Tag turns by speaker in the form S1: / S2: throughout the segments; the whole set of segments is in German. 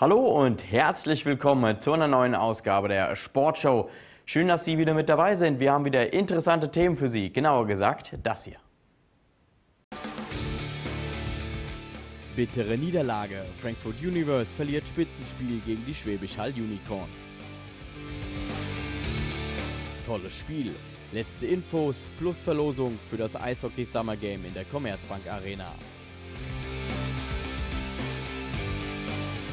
S1: Hallo und herzlich willkommen zu einer neuen Ausgabe der Sportshow. Schön, dass Sie wieder mit dabei sind. Wir haben wieder interessante Themen für Sie. Genauer gesagt, das hier.
S2: Bittere Niederlage. Frankfurt Universe verliert Spitzenspiel gegen die Schwäbisch Hall Unicorns. Tolles Spiel. Letzte Infos plus Verlosung für das Eishockey Summer Game in der Commerzbank Arena.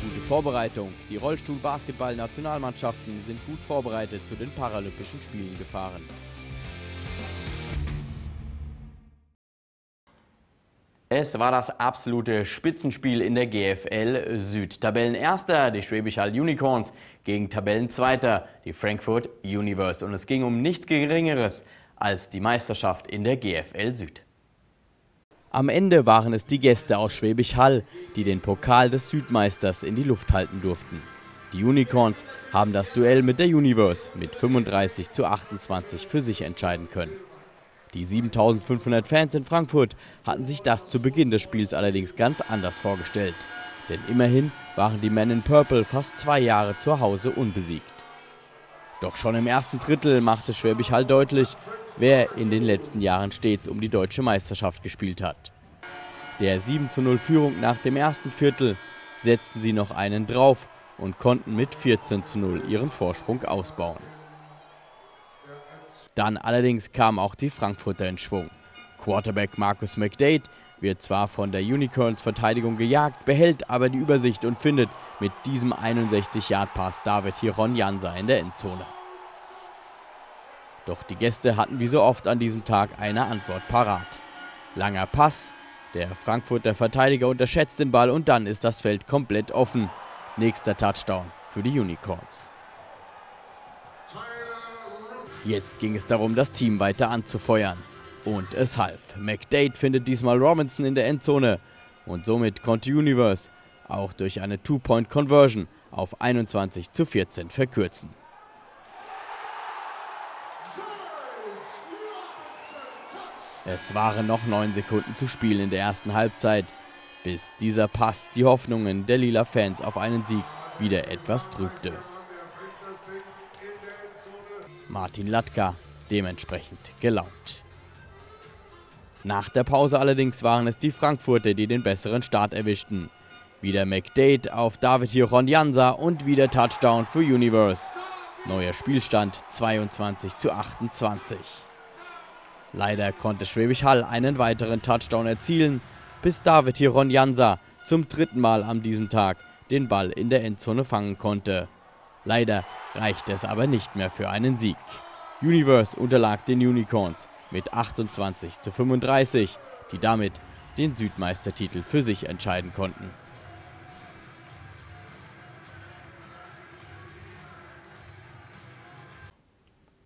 S2: Gute Vorbereitung. Die Rollstuhl-Basketball-Nationalmannschaften sind gut vorbereitet zu den Paralympischen Spielen gefahren.
S1: Es war das absolute Spitzenspiel in der GFL Süd. Tabellenerster, die Schwäbisch Hall Unicorns, gegen Tabellenzweiter, die Frankfurt Universe. Und es ging um nichts Geringeres als die Meisterschaft in der GFL Süd.
S2: Am Ende waren es die Gäste aus Schwäbisch Hall, die den Pokal des Südmeisters in die Luft halten durften. Die Unicorns haben das Duell mit der Universe mit 35 zu 28 für sich entscheiden können. Die 7500 Fans in Frankfurt hatten sich das zu Beginn des Spiels allerdings ganz anders vorgestellt. Denn immerhin waren die Men in Purple fast zwei Jahre zu Hause unbesiegt. Doch schon im ersten Drittel machte Schwäbisch Hall deutlich, wer in den letzten Jahren stets um die deutsche Meisterschaft gespielt hat. Der 7 zu 0 Führung nach dem ersten Viertel setzten sie noch einen drauf und konnten mit 14 zu 0 ihren Vorsprung ausbauen. Dann allerdings kam auch die Frankfurter in Schwung. Quarterback Marcus McDade wird zwar von der Unicorns Verteidigung gejagt, behält aber die Übersicht und findet mit diesem 61-Yard-Pass David Hiron Jansa in der Endzone. Doch die Gäste hatten wie so oft an diesem Tag eine Antwort parat. Langer Pass, der Frankfurter Verteidiger unterschätzt den Ball und dann ist das Feld komplett offen. Nächster Touchdown für die Unicorns. Jetzt ging es darum, das Team weiter anzufeuern. Und es half. McDade findet diesmal Robinson in der Endzone. Und somit konnte Universe auch durch eine Two-Point-Conversion auf 21 zu 14 verkürzen. Es waren noch neun Sekunden zu spielen in der ersten Halbzeit, bis dieser Pass die Hoffnungen der lila Fans auf einen Sieg wieder etwas trübte. Martin Latka dementsprechend gelaunt. Nach der Pause allerdings waren es die Frankfurter, die den besseren Start erwischten. Wieder McDade auf David Hiron Jansa und wieder Touchdown für Universe. Neuer Spielstand 22 zu 28. Leider konnte Schwäbisch Hall einen weiteren Touchdown erzielen, bis David Hiron Jansa zum dritten Mal an diesem Tag den Ball in der Endzone fangen konnte. Leider reichte es aber nicht mehr für einen Sieg. Universe unterlag den Unicorns mit 28 zu 35, die damit den Südmeistertitel für sich entscheiden konnten.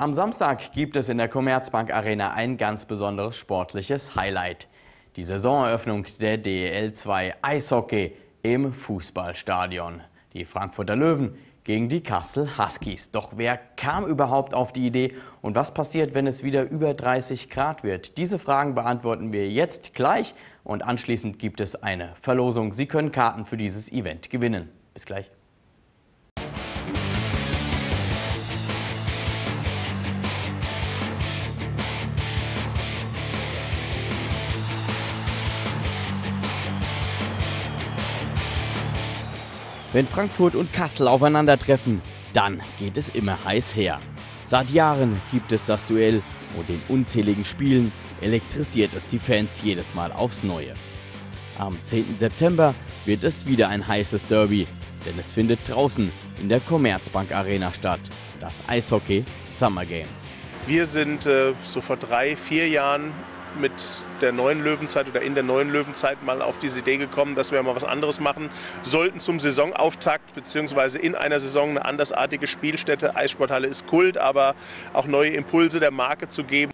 S1: Am Samstag gibt es in der Commerzbank Arena ein ganz besonderes sportliches Highlight. Die Saisoneröffnung der DEL 2 Eishockey im Fußballstadion. Die Frankfurter Löwen gegen die Kassel Huskies. Doch wer kam überhaupt auf die Idee und was passiert, wenn es wieder über 30 Grad wird? Diese Fragen beantworten wir jetzt gleich und anschließend gibt es eine Verlosung. Sie können Karten für dieses Event gewinnen. Bis gleich.
S2: Wenn Frankfurt und Kassel aufeinandertreffen, dann geht es immer heiß her. Seit Jahren gibt es das Duell und in unzähligen Spielen elektrisiert es die Fans jedes Mal aufs Neue. Am 10. September wird es wieder ein heißes Derby, denn es findet draußen in der Commerzbank Arena statt, das Eishockey Summer Game.
S3: Wir sind äh, so vor drei, vier Jahren mit der neuen Löwenzeit oder in der neuen Löwenzeit mal auf diese Idee gekommen, dass wir mal was anderes machen sollten zum Saisonauftakt beziehungsweise in einer Saison eine andersartige Spielstätte. Eissporthalle ist Kult, aber auch neue Impulse der Marke zu geben.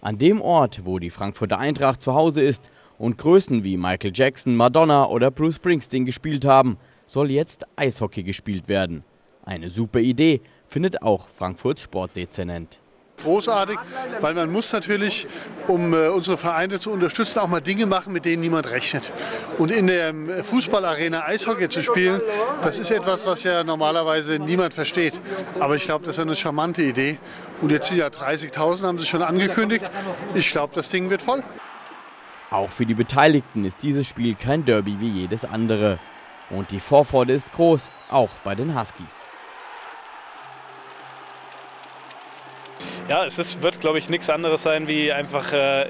S2: An dem Ort, wo die Frankfurter Eintracht zu Hause ist und Größen wie Michael Jackson, Madonna oder Bruce Springsteen gespielt haben, soll jetzt Eishockey gespielt werden. Eine super Idee, findet auch Frankfurts Sportdezernent.
S4: Großartig, weil man muss natürlich, um äh, unsere Vereine zu unterstützen, auch mal Dinge machen, mit denen niemand rechnet. Und in der ähm, Fußballarena Eishockey zu spielen, das ist etwas, was ja normalerweise niemand versteht. Aber ich glaube, das ist eine charmante Idee. Und jetzt sind ja 30.000, haben sie schon angekündigt. Ich glaube, das Ding wird voll.
S2: Auch für die Beteiligten ist dieses Spiel kein Derby wie jedes andere. Und die Vorfreude ist groß, auch bei den Huskies.
S5: Ja, es ist, wird, glaube ich, nichts anderes sein wie einfach äh,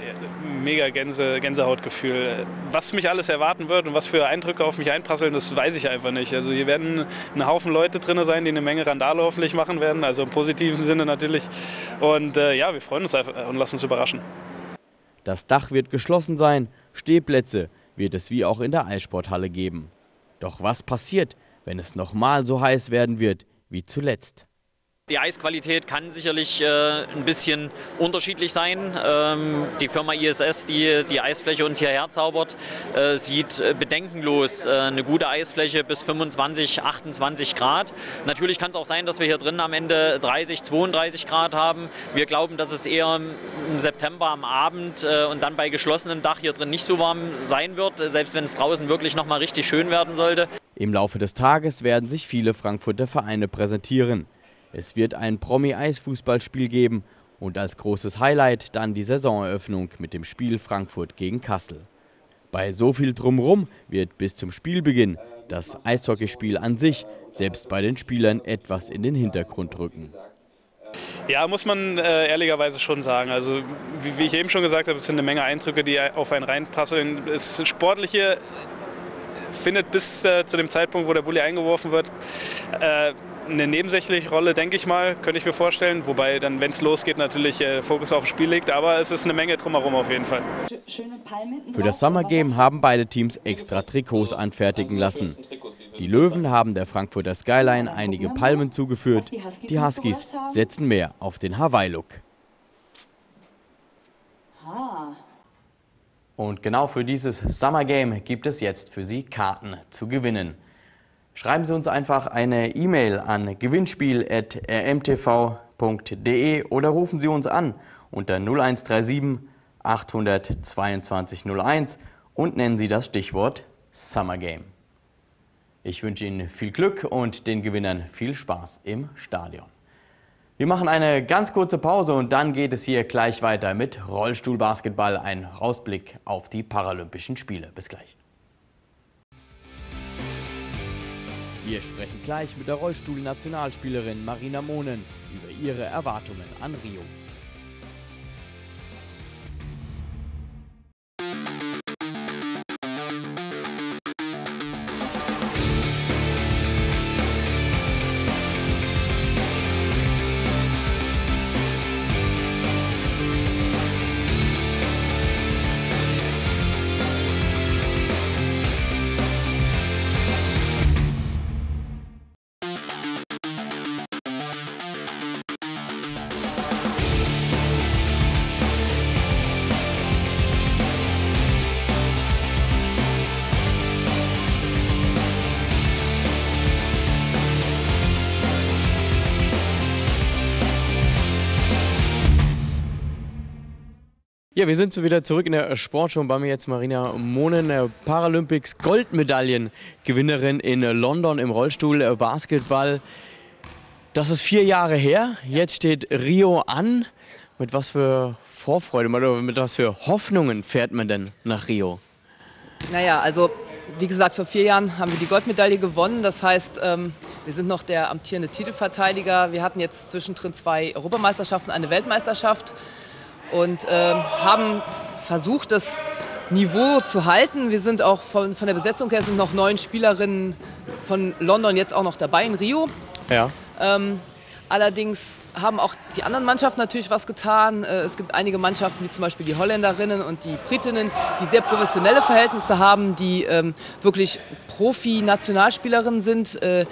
S5: mega Gänse, Gänsehautgefühl. Was mich alles erwarten wird und was für Eindrücke auf mich einprasseln, das weiß ich einfach nicht. Also hier werden ein Haufen Leute drin sein, die eine Menge Randale hoffentlich machen werden, also im positiven Sinne natürlich. Und äh, ja, wir freuen uns einfach und lassen uns überraschen.
S2: Das Dach wird geschlossen sein, Stehplätze wird es wie auch in der Eissporthalle geben. Doch was passiert, wenn es nochmal so heiß werden wird wie zuletzt?
S6: Die Eisqualität kann sicherlich äh, ein bisschen unterschiedlich sein. Ähm, die Firma ISS, die die Eisfläche uns hierher zaubert, äh, sieht äh, bedenkenlos äh, eine gute Eisfläche bis 25, 28 Grad. Natürlich kann es auch sein, dass wir hier drin am Ende 30, 32 Grad haben. Wir glauben, dass es eher im September am Abend äh, und dann bei geschlossenem Dach hier drin nicht so warm sein wird, selbst wenn es draußen wirklich noch mal richtig schön werden sollte.
S2: Im Laufe des Tages werden sich viele Frankfurter Vereine präsentieren. Es wird ein Promi-Eisfußballspiel geben und als großes Highlight dann die Saisoneröffnung mit dem Spiel Frankfurt gegen Kassel. Bei so viel Drumrum wird bis zum Spielbeginn das Eishockeyspiel an sich selbst bei den Spielern etwas in den Hintergrund rücken.
S5: Ja, muss man äh, ehrlicherweise schon sagen. Also wie, wie, ich eben schon gesagt habe, es sind eine Menge Eindrücke, die auf einen reinprasseln. Das Sportliche findet bis äh, zu dem Zeitpunkt, wo der Bulli eingeworfen wird, äh, eine nebensächliche Rolle, denke ich mal, könnte ich mir vorstellen. Wobei dann, wenn es losgeht, natürlich äh, Fokus auf das Spiel liegt. Aber es ist eine Menge drumherum auf jeden Fall.
S2: Für das Summer Game haben beide Teams extra Trikots anfertigen lassen. Die Löwen haben der Frankfurter Skyline einige Palmen zugeführt. Die Huskies setzen mehr auf den Hawaii-Look.
S1: Und genau für dieses Summer Game gibt es jetzt für Sie Karten zu gewinnen. Schreiben Sie uns einfach eine E-Mail an gewinnspiel.rmtv.de oder rufen Sie uns an unter 0137 822 01 und nennen Sie das Stichwort Summer Game. Ich wünsche Ihnen viel Glück und den Gewinnern viel Spaß im Stadion. Wir machen eine ganz kurze Pause und dann geht es hier gleich weiter mit Rollstuhlbasketball, ein Ausblick auf die Paralympischen Spiele. Bis gleich.
S2: Wir sprechen gleich mit der Rollstuhl-Nationalspielerin Marina Mohnen über ihre Erwartungen an Rio. Ja, wir sind wieder zurück in der Sportshow bei mir jetzt Marina Monen, Paralympics Goldmedaillengewinnerin in London im Rollstuhl äh, Basketball. Das ist vier Jahre her. Jetzt steht Rio an. Mit was für Vorfreude oder mit was für Hoffnungen fährt man denn nach Rio?
S7: Naja, also wie gesagt, vor vier Jahren haben wir die Goldmedaille gewonnen. Das heißt, ähm, wir sind noch der amtierende Titelverteidiger. Wir hatten jetzt zwischendrin zwei Europameisterschaften, eine Weltmeisterschaft und äh, haben versucht, das Niveau zu halten. Wir sind auch von, von der Besetzung her sind noch neun Spielerinnen von London jetzt auch noch dabei in Rio.
S2: Ja.
S7: Ähm, allerdings haben auch die anderen Mannschaften natürlich was getan. Äh, es gibt einige Mannschaften, wie zum Beispiel die Holländerinnen und die Britinnen, die sehr professionelle Verhältnisse haben, die ähm, wirklich Profi-Nationalspielerinnen sind. Äh,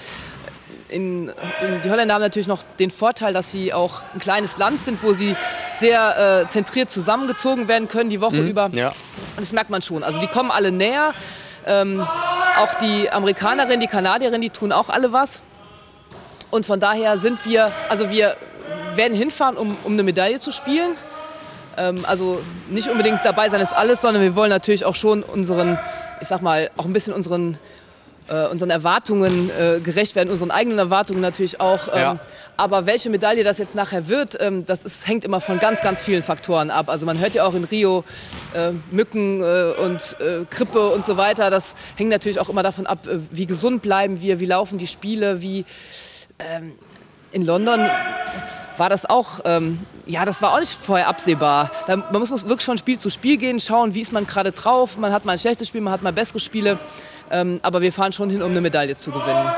S7: in, in, die Holländer haben natürlich noch den Vorteil, dass sie auch ein kleines Land sind, wo sie sehr äh, zentriert zusammengezogen werden können die Woche mhm, über. Ja. Und das merkt man schon. Also die kommen alle näher. Ähm, auch die Amerikanerin, die Kanadierin, die tun auch alle was. Und von daher sind wir, also wir werden hinfahren, um, um eine Medaille zu spielen. Ähm, also nicht unbedingt dabei sein ist alles, sondern wir wollen natürlich auch schon unseren, ich sag mal, auch ein bisschen unseren äh, unseren Erwartungen äh, gerecht werden, unseren eigenen Erwartungen natürlich auch. Ähm, ja. Aber welche Medaille das jetzt nachher wird, ähm, das ist, hängt immer von ganz, ganz vielen Faktoren ab. Also man hört ja auch in Rio äh, Mücken äh, und äh, Grippe und so weiter. Das hängt natürlich auch immer davon ab, äh, wie gesund bleiben wir, wie laufen die Spiele, wie ähm, in London war das auch, ähm, ja, das war auch nicht vorher absehbar. Da, man muss wirklich von Spiel zu Spiel gehen, schauen, wie ist man gerade drauf. Man hat mal ein schlechtes Spiel, man hat mal bessere Spiele. Ähm, aber wir fahren schon hin, um eine Medaille zu gewinnen.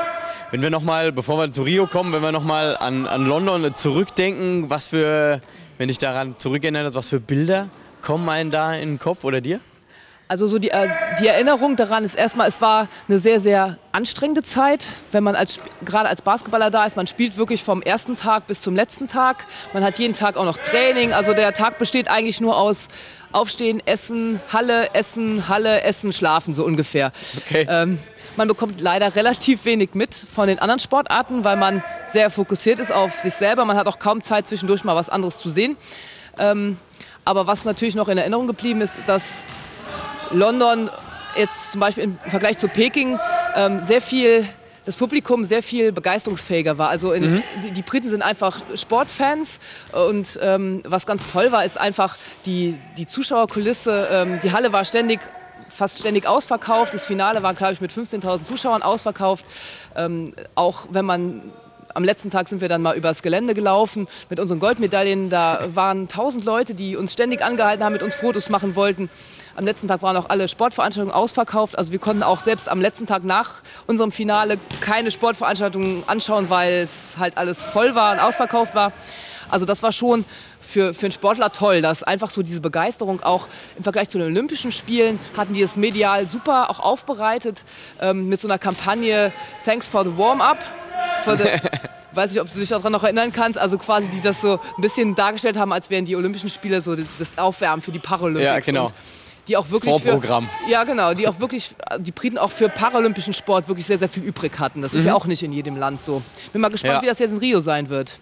S2: Wenn wir nochmal, bevor wir zu Rio kommen, wenn wir nochmal an, an London zurückdenken, was für, wenn ich daran zurückerinnere, was für Bilder kommen einem da in den Kopf oder dir?
S7: Also so die, äh, die Erinnerung daran ist erstmal, es war eine sehr, sehr anstrengende Zeit, wenn man als, gerade als Basketballer da ist. Man spielt wirklich vom ersten Tag bis zum letzten Tag. Man hat jeden Tag auch noch Training. Also der Tag besteht eigentlich nur aus Aufstehen, Essen, Halle, Essen, Halle, Essen, Schlafen, so ungefähr. Okay. Ähm, man bekommt leider relativ wenig mit von den anderen Sportarten, weil man sehr fokussiert ist auf sich selber. Man hat auch kaum Zeit, zwischendurch mal was anderes zu sehen. Ähm, aber was natürlich noch in Erinnerung geblieben ist, dass London jetzt zum Beispiel im Vergleich zu Peking ähm, sehr viel das Publikum sehr viel begeisterungsfähiger war. Also in, mhm. die, die, Briten sind einfach Sportfans und ähm, was ganz toll war, ist einfach die, die Zuschauerkulisse. Ähm, die Halle war ständig fast ständig ausverkauft. Das Finale war, glaube ich, mit 15.000 Zuschauern ausverkauft. Ähm, auch wenn man am letzten Tag sind wir dann mal übers Gelände gelaufen mit unseren Goldmedaillen. Da waren tausend Leute, die uns ständig angehalten haben, mit uns Fotos machen wollten. Am letzten Tag waren auch alle Sportveranstaltungen ausverkauft. Also wir konnten auch selbst am letzten Tag nach unserem Finale keine Sportveranstaltungen anschauen, weil es halt alles voll war und ausverkauft war. Also das war schon für, für einen Sportler toll, dass einfach so diese Begeisterung auch im Vergleich zu den Olympischen Spielen hatten die das medial super auch aufbereitet ähm, mit so einer Kampagne Thanks for the Warm-up weiß nicht, ob du dich daran noch erinnern kannst, also quasi die das so ein bisschen dargestellt haben, als wären die Olympischen Spiele so das Aufwärmen für die Paralympics.
S2: Ja, genau.
S7: Und die auch wirklich
S2: für,
S7: ja genau, die auch wirklich die Briten auch für paralympischen Sport wirklich sehr sehr viel übrig hatten. Das ist mhm. ja auch nicht in jedem Land so. Bin mal gespannt, ja. wie das jetzt in Rio sein wird.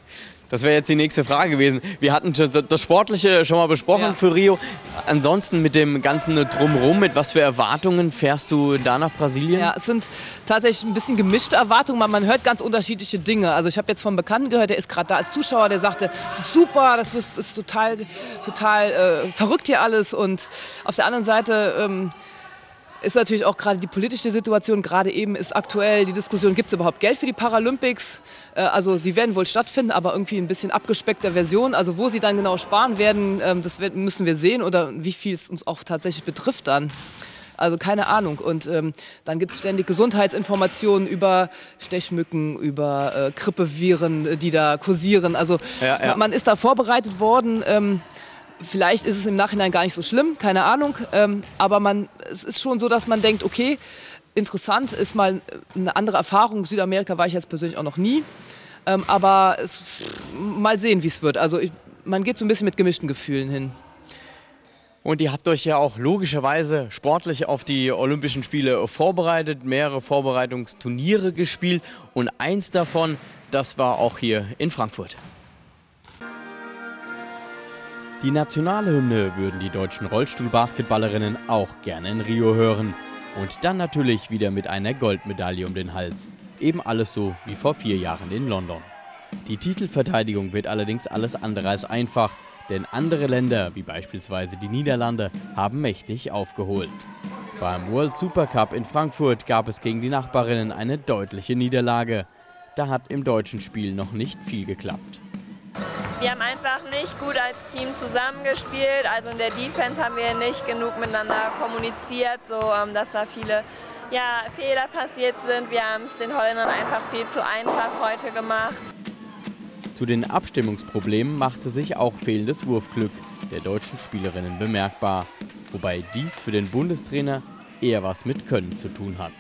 S2: Das wäre jetzt die nächste Frage gewesen. Wir hatten das Sportliche schon mal besprochen ja. für Rio. Ansonsten mit dem ganzen Drumherum, mit was für Erwartungen fährst du da nach Brasilien?
S7: Ja, es sind tatsächlich ein bisschen gemischte Erwartungen. Man, man hört ganz unterschiedliche Dinge. Also ich habe jetzt von Bekannten gehört, der ist gerade da als Zuschauer, der sagte, es ist super, das ist total, total äh, verrückt hier alles. Und auf der anderen Seite... Ähm, ist natürlich auch gerade die politische Situation. Gerade eben ist aktuell die Diskussion, gibt es überhaupt Geld für die Paralympics? Äh, also sie werden wohl stattfinden, aber irgendwie ein bisschen abgespeckter Version. Also wo sie dann genau sparen werden, ähm, das müssen wir sehen oder wie viel es uns auch tatsächlich betrifft dann. Also keine Ahnung. Und ähm, dann gibt es ständig Gesundheitsinformationen über Stechmücken, über äh, Grippeviren, die da kursieren. Also ja, ja. man ist da vorbereitet worden. Ähm, Vielleicht ist es im Nachhinein gar nicht so schlimm, keine Ahnung. Ähm, aber man, es ist schon so, dass man denkt, okay, interessant ist mal eine andere Erfahrung. Südamerika war ich jetzt persönlich auch noch nie. Ähm, aber es, mal sehen, wie es wird. Also ich, man geht so ein bisschen mit gemischten Gefühlen hin.
S2: Und ihr habt euch ja auch logischerweise sportlich auf die Olympischen Spiele vorbereitet, mehrere Vorbereitungsturniere gespielt und eins davon, das war auch hier in Frankfurt. Die Nationalhymne würden die deutschen Rollstuhlbasketballerinnen auch gerne in Rio hören. Und dann natürlich wieder mit einer Goldmedaille um den Hals. Eben alles so wie vor vier Jahren in London. Die Titelverteidigung wird allerdings alles andere als einfach, denn andere Länder, wie beispielsweise die Niederlande, haben mächtig aufgeholt. Beim World Super Cup in Frankfurt gab es gegen die Nachbarinnen eine deutliche Niederlage. Da hat im deutschen Spiel noch nicht viel geklappt.
S8: Wir haben einfach nicht gut als Team zusammengespielt. Also in der Defense haben wir nicht genug miteinander kommuniziert, so ähm, dass da viele ja, Fehler passiert sind. Wir haben es den Holländern einfach viel zu einfach heute gemacht.
S2: Zu den Abstimmungsproblemen machte sich auch fehlendes Wurfglück der deutschen Spielerinnen bemerkbar, wobei dies für den Bundestrainer eher was mit Können zu tun hat.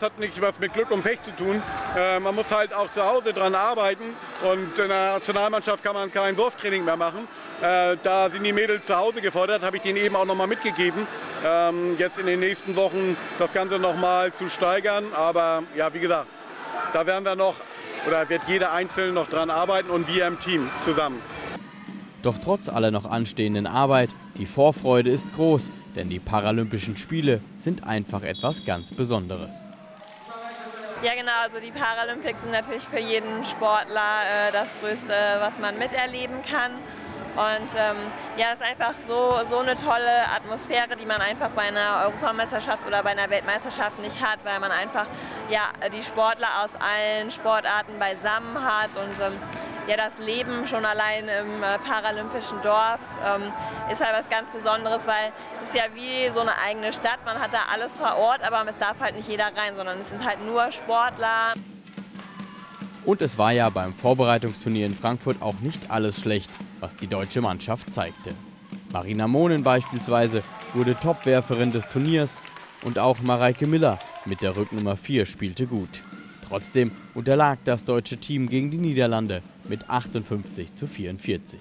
S9: Es hat nicht was mit Glück und Pech zu tun. Äh, man muss halt auch zu Hause dran arbeiten und in der Nationalmannschaft kann man kein Wurftraining mehr machen. Äh, da sind die Mädels zu Hause gefordert, habe ich denen eben auch nochmal mitgegeben. Ähm, jetzt in den nächsten Wochen das Ganze nochmal zu steigern. Aber ja, wie gesagt, da werden wir noch oder wird jeder Einzelne noch dran arbeiten und wir im Team zusammen.
S2: Doch trotz aller noch anstehenden Arbeit, die Vorfreude ist groß, denn die Paralympischen Spiele sind einfach etwas ganz Besonderes.
S8: Ja genau, also die Paralympics sind natürlich für jeden Sportler äh, das Größte, was man miterleben kann. Und ähm, ja, es ist einfach so, so eine tolle Atmosphäre, die man einfach bei einer Europameisterschaft oder bei einer Weltmeisterschaft nicht hat, weil man einfach ja, die Sportler aus allen Sportarten beisammen hat und ähm, ja, das Leben schon allein im äh, paralympischen Dorf ähm, ist halt was ganz Besonderes, weil es ist ja wie so eine eigene Stadt. Man hat da alles vor Ort, aber es darf halt nicht jeder rein, sondern es sind halt nur Sportler.
S2: Und es war ja beim Vorbereitungsturnier in Frankfurt auch nicht alles schlecht, was die deutsche Mannschaft zeigte. Marina Mohnen beispielsweise wurde Topwerferin des Turniers und auch Mareike Miller mit der Rücknummer 4 spielte gut. Trotzdem unterlag das deutsche Team gegen die Niederlande mit 58 zu 44.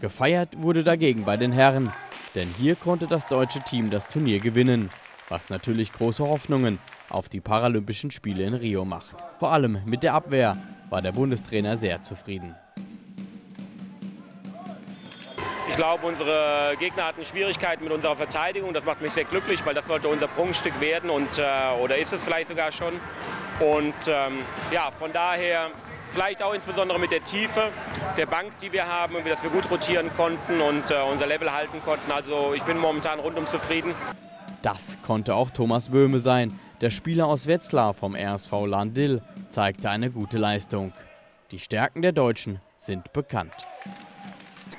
S2: Gefeiert wurde dagegen bei den Herren, denn hier konnte das deutsche Team das Turnier gewinnen, was natürlich große Hoffnungen auf die Paralympischen Spiele in Rio macht. Vor allem mit der Abwehr war der Bundestrainer sehr zufrieden.
S10: Ich glaube, unsere Gegner hatten Schwierigkeiten mit unserer Verteidigung. Das macht mich sehr glücklich, weil das sollte unser Prunkstück werden und, äh, oder ist es vielleicht sogar schon. Und ähm, ja, von daher vielleicht auch insbesondere mit der Tiefe der Bank, die wir haben, dass wir gut rotieren konnten und äh, unser Level halten konnten. Also ich bin momentan rundum zufrieden.
S2: Das konnte auch Thomas Böhme sein. Der Spieler aus Wetzlar vom RSV Landil zeigte eine gute Leistung. Die Stärken der Deutschen sind bekannt.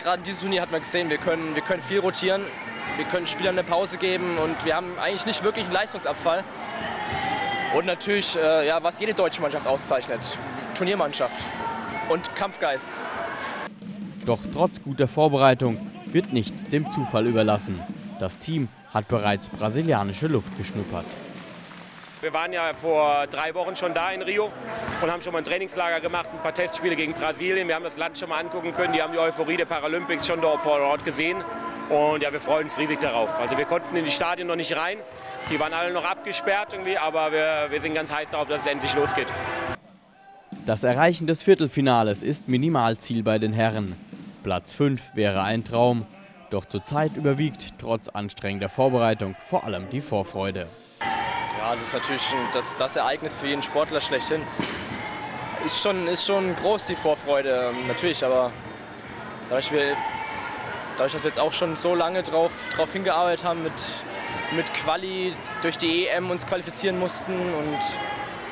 S11: Gerade in diesem Turnier hat man gesehen, wir können, wir können viel rotieren, wir können Spielern eine Pause geben und wir haben eigentlich nicht wirklich einen Leistungsabfall. Und natürlich, äh, ja, was jede deutsche Mannschaft auszeichnet, Turniermannschaft und Kampfgeist.
S2: Doch trotz guter Vorbereitung wird nichts dem Zufall überlassen. Das Team hat bereits brasilianische Luft geschnuppert.
S10: Wir waren ja vor drei Wochen schon da in Rio und haben schon mal ein Trainingslager gemacht, ein paar Testspiele gegen Brasilien. Wir haben das Land schon mal angucken können, die haben die Euphorie der Paralympics schon dort vor Ort gesehen. Und ja, wir freuen uns riesig darauf. Also wir konnten in die Stadien noch nicht rein. Die waren alle noch abgesperrt irgendwie, aber wir, wir sind ganz heiß darauf, dass es endlich losgeht.
S2: Das Erreichen des Viertelfinales ist Minimalziel bei den Herren. Platz 5 wäre ein Traum, doch zurzeit überwiegt trotz anstrengender Vorbereitung vor allem die Vorfreude.
S11: Ja, das ist natürlich das, das Ereignis für jeden Sportler schlechthin. Ist schon, ist schon groß die Vorfreude, ähm, natürlich, aber dadurch, wir, dadurch, dass wir jetzt auch schon so lange drauf, drauf hingearbeitet haben, mit, mit Quali durch die EM uns qualifizieren mussten und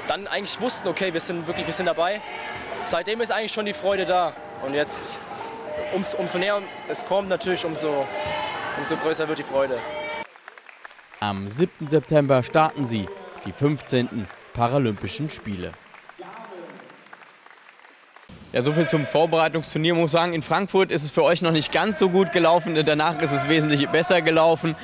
S11: dann eigentlich wussten, okay, wir sind wirklich wir sind dabei. Seitdem ist eigentlich schon die Freude da. Und jetzt, ums, umso näher es kommt, natürlich, umso, umso größer wird die Freude.
S2: Am 7. September starten sie, die 15. Paralympischen Spiele.
S1: Ja, so viel zum Vorbereitungsturnier. Muss sagen, in Frankfurt ist es für euch noch nicht ganz so gut gelaufen. Danach ist es wesentlich besser gelaufen.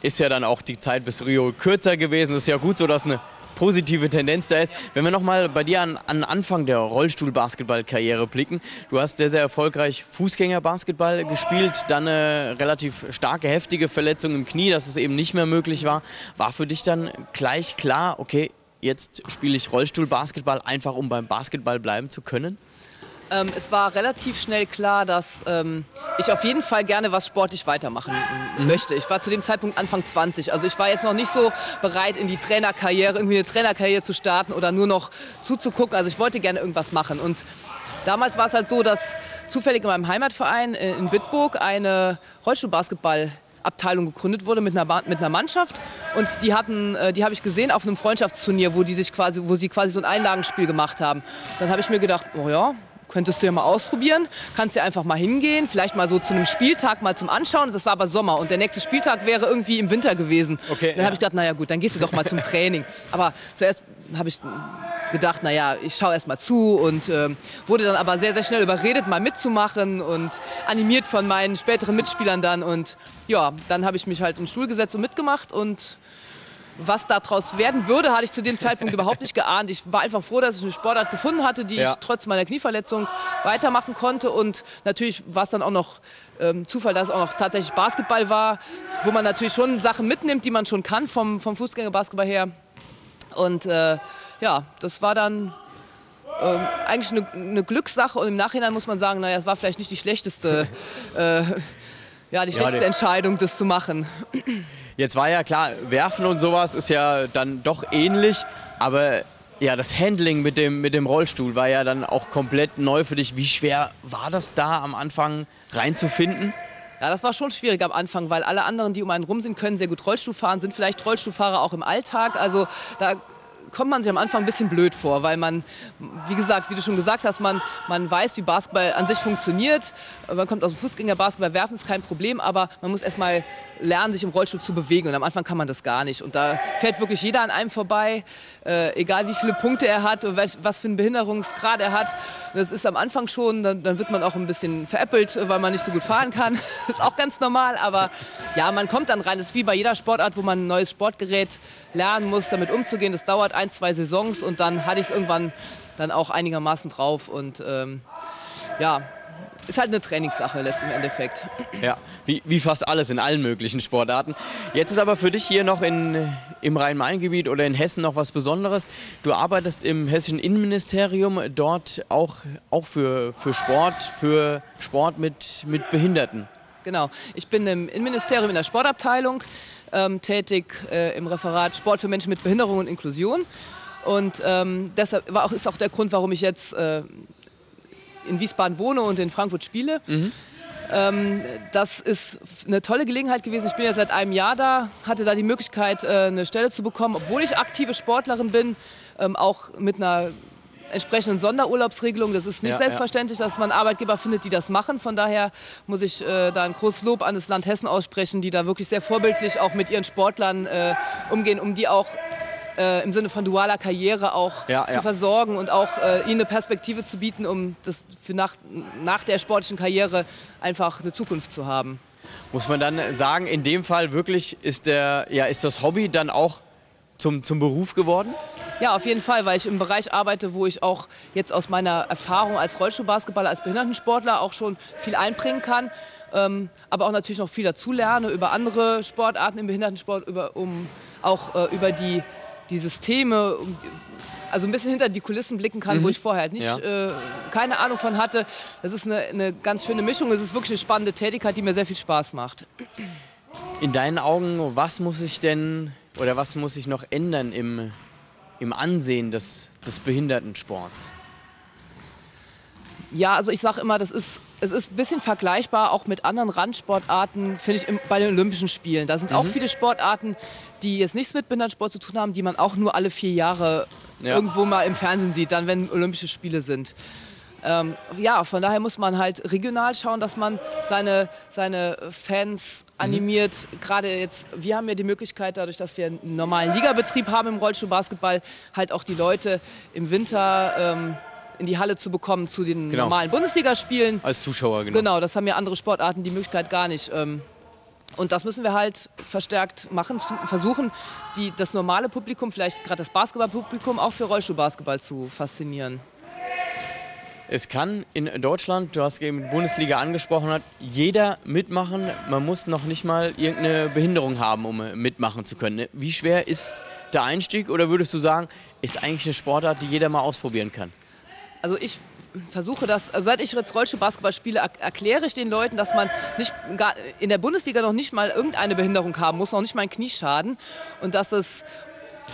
S1: Ist ja dann auch die Zeit bis Rio kürzer gewesen. Ist ja gut so, dass eine positive Tendenz da ist. Wenn wir nochmal bei dir an, an Anfang der Rollstuhl-Basketball-Karriere blicken. Du hast sehr, sehr erfolgreich Fußgänger-Basketball gespielt, dann eine relativ starke, heftige Verletzung im Knie, dass es eben nicht mehr möglich war. War für dich dann gleich klar, okay, jetzt spiele ich Rollstuhl-Basketball, einfach um beim Basketball bleiben zu können?
S7: Ähm, es war relativ schnell klar, dass ähm, ich auf jeden Fall gerne was sportlich weitermachen mhm. möchte. Ich war zu dem Zeitpunkt Anfang 20. Also ich war jetzt noch nicht so bereit, in die Trainerkarriere, irgendwie eine Trainerkarriere zu starten oder nur noch zuzugucken. Also ich wollte gerne irgendwas machen. Und damals war es halt so, dass zufällig in meinem Heimatverein äh, in Bitburg eine Rollstuhlbasketball Abteilung gegründet wurde mit einer, mit einer Mannschaft und die hatten, äh, die habe ich gesehen auf einem Freundschaftsturnier, wo die sich quasi, wo sie quasi so ein Einlagenspiel gemacht haben. Dann habe ich mir gedacht, oh ja, Könntest du ja mal ausprobieren. Kannst ja einfach mal hingehen, vielleicht mal so zu einem Spieltag mal zum Anschauen. Das war aber Sommer und der nächste Spieltag wäre irgendwie im Winter gewesen. Okay, dann ja. habe ich gedacht, naja gut, dann gehst du doch mal zum Training. Aber zuerst habe ich gedacht, naja, ich schaue erst mal zu und äh, wurde dann aber sehr, sehr schnell überredet, mal mitzumachen und animiert von meinen späteren Mitspielern dann. Und ja, dann habe ich mich halt in den Stuhl gesetzt und mitgemacht und was daraus werden würde, hatte ich zu dem Zeitpunkt überhaupt nicht geahnt. Ich war einfach froh, dass ich eine Sportart gefunden hatte, die ja. ich trotz meiner Knieverletzung weitermachen konnte. Und natürlich war es dann auch noch ähm, Zufall, dass es auch noch tatsächlich Basketball war, wo man natürlich schon Sachen mitnimmt, die man schon kann vom, vom Fußgängerbasketball her. Und äh, ja, das war dann äh, eigentlich eine, eine, Glückssache und im Nachhinein muss man sagen, naja, es war vielleicht nicht die schlechteste, äh, ja, die schlechteste ja, Entscheidung, das zu machen.
S2: Jetzt war ja klar, Werfen und sowas ist ja dann doch ähnlich, aber ja, das Handling mit dem, mit dem Rollstuhl war ja dann auch komplett neu für dich. Wie schwer war das da am Anfang reinzufinden?
S7: Ja, das war schon schwierig am Anfang, weil alle anderen, die um einen rum sind, können sehr gut Rollstuhl fahren, sind vielleicht Rollstuhlfahrer auch im Alltag. Also da kommt man sich am Anfang ein bisschen blöd vor, weil man, wie gesagt, wie du schon gesagt hast, man, man weiß, wie Basketball an sich funktioniert. Man kommt aus dem Fußgängerbasketball, werfen ist kein Problem, aber man muss erstmal lernen, sich im Rollstuhl zu bewegen. Und am Anfang kann man das gar nicht. Und da fährt wirklich jeder an einem vorbei, äh, egal wie viele Punkte er hat und was für einen Behinderungsgrad er hat. Das ist am Anfang schon, dann, dann wird man auch ein bisschen veräppelt, weil man nicht so gut fahren kann. das ist auch ganz normal, aber ja, man kommt dann rein. Das ist wie bei jeder Sportart, wo man ein neues Sportgerät lernen muss, damit umzugehen. Das dauert ein, zwei Saisons und dann hatte ich es irgendwann dann auch einigermaßen drauf und ähm, ja, ist halt eine Trainingssache im Endeffekt.
S2: Ja, wie, wie, fast alles in allen möglichen Sportarten. Jetzt ist aber für dich hier noch in, im Rhein-Main-Gebiet oder in Hessen noch was Besonderes. Du arbeitest im hessischen Innenministerium dort auch, auch für, für Sport, für Sport mit, mit Behinderten.
S7: Genau, ich bin im Innenministerium in der Sportabteilung ähm, tätig äh, im Referat Sport für Menschen mit Behinderung und Inklusion. Und ähm, deshalb war auch, ist auch der Grund, warum ich jetzt äh, in Wiesbaden wohne und in Frankfurt spiele. Mhm. Ähm, das ist eine tolle Gelegenheit gewesen. Ich bin ja seit einem Jahr da, hatte da die Möglichkeit, äh, eine Stelle zu bekommen, obwohl ich aktive Sportlerin bin, ähm, auch mit einer entsprechenden Sonderurlaubsregelung. Das ist nicht ja, selbstverständlich, ja. dass man Arbeitgeber findet, die das machen. Von daher muss ich äh, da ein großes Lob an das Land Hessen aussprechen, die da wirklich sehr vorbildlich auch mit ihren Sportlern äh, umgehen, um die auch äh, im Sinne von dualer Karriere auch ja, zu versorgen und auch äh, ihnen eine Perspektive zu bieten, um das für nach, nach der sportlichen Karriere einfach eine Zukunft zu haben.
S2: Muss man dann sagen, in dem Fall wirklich ist, der, ja, ist das Hobby dann auch zum, zum Beruf geworden?
S7: Ja, auf jeden Fall, weil ich im Bereich arbeite, wo ich auch jetzt aus meiner Erfahrung als Rollstuhlbasketballer, als Behindertensportler auch schon viel einbringen kann. Ähm, aber auch natürlich noch viel dazu lerne über andere Sportarten im Behindertensport, über, um auch äh, über die, die Systeme, um, also ein bisschen hinter die Kulissen blicken kann, mhm. wo ich vorher halt nicht, ja. äh, keine Ahnung von hatte. Das ist eine, eine ganz schöne Mischung. Es ist wirklich eine spannende Tätigkeit, die mir sehr viel Spaß macht.
S2: In deinen Augen, was muss sich denn oder was muss sich noch ändern im, im Ansehen des, des Behindertensports?
S7: Ja, also ich sage immer, das ist, es ist ein bisschen vergleichbar auch mit anderen Randsportarten, finde ich, im, bei den Olympischen Spielen. Da sind mhm. auch viele Sportarten, die jetzt nichts mit Behindertensport zu tun haben, die man auch nur alle vier Jahre ja. irgendwo mal im Fernsehen sieht, dann wenn Olympische Spiele sind. Ähm, ja, von daher muss man halt regional schauen, dass man seine, seine Fans mhm. animiert. Mhm. Gerade jetzt, wir haben ja die Möglichkeit, dadurch, dass wir einen normalen Ligabetrieb haben im Rollstuhlbasketball, halt auch die Leute im Winter ähm, in die Halle zu bekommen zu den genau. normalen Bundesligaspielen.
S2: Als Zuschauer, genau.
S7: Genau, das haben ja andere Sportarten die Möglichkeit gar nicht. Ähm, und das müssen wir halt verstärkt machen, versuchen, die, das normale Publikum, vielleicht gerade das Basketballpublikum, auch für Rollstuhlbasketball zu faszinieren.
S2: Es kann in Deutschland, du hast eben Bundesliga angesprochen, hat jeder mitmachen. Man muss noch nicht mal irgendeine Behinderung haben, um mitmachen zu können. Wie schwer ist der Einstieg oder würdest du sagen, ist eigentlich eine Sportart, die jeder mal ausprobieren kann?
S7: Also ich versuche das, also seit ich jetzt Rollstuhlbasketball spiele, erkläre ich den Leuten, dass man nicht in der Bundesliga noch nicht mal irgendeine Behinderung haben muss, noch nicht mal einen Knieschaden und dass es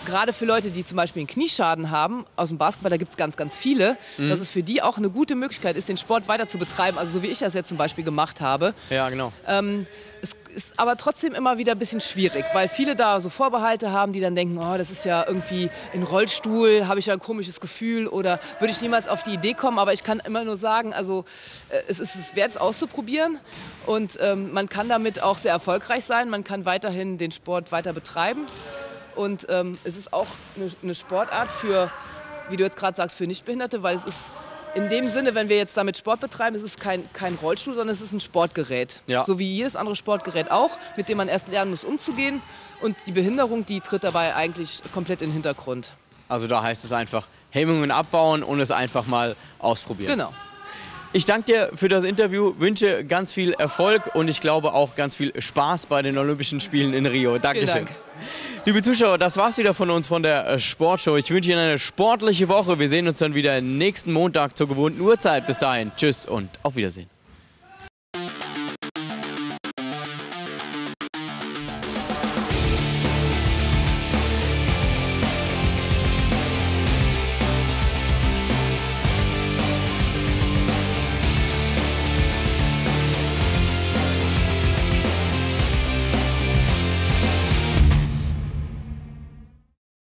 S7: gerade für Leute, die zum Beispiel einen Knieschaden haben, aus dem Basketball, da gibt es ganz, ganz viele, mhm. dass es für die auch eine gute Möglichkeit ist, den Sport weiter zu betreiben, also so wie ich das jetzt zum Beispiel gemacht habe.
S2: Ja, genau.
S7: Ähm, es ist aber trotzdem immer wieder ein bisschen schwierig, weil viele da so Vorbehalte haben, die dann denken, oh, das ist ja irgendwie ein Rollstuhl, habe ich ja ein komisches Gefühl oder würde ich niemals auf die Idee kommen. Aber ich kann immer nur sagen, also äh, es ist es wert, es auszuprobieren und ähm, man kann damit auch sehr erfolgreich sein. Man kann weiterhin den Sport weiter betreiben. Und ähm, es ist auch eine, eine Sportart für, wie du jetzt gerade sagst, für Nichtbehinderte, weil es ist in dem Sinne, wenn wir jetzt damit Sport betreiben, ist es kein, kein Rollstuhl, sondern es ist ein Sportgerät. Ja. So wie jedes andere Sportgerät auch, mit dem man erst lernen muss, umzugehen. Und die Behinderung, die tritt dabei eigentlich komplett in den Hintergrund.
S2: Also da heißt es einfach Hemmungen abbauen und es einfach mal ausprobieren.
S7: Genau.
S2: Ich danke dir für das Interview, wünsche ganz viel Erfolg und ich glaube auch ganz viel Spaß bei den Olympischen Spielen in Rio. Dankeschön.
S7: Dank.
S2: Liebe Zuschauer, das war's wieder von uns von der äh, Sportshow. Ich wünsche Ihnen eine sportliche Woche. Wir sehen uns dann wieder nächsten Montag zur gewohnten Uhrzeit. Bis dahin, tschüss und auf Wiedersehen.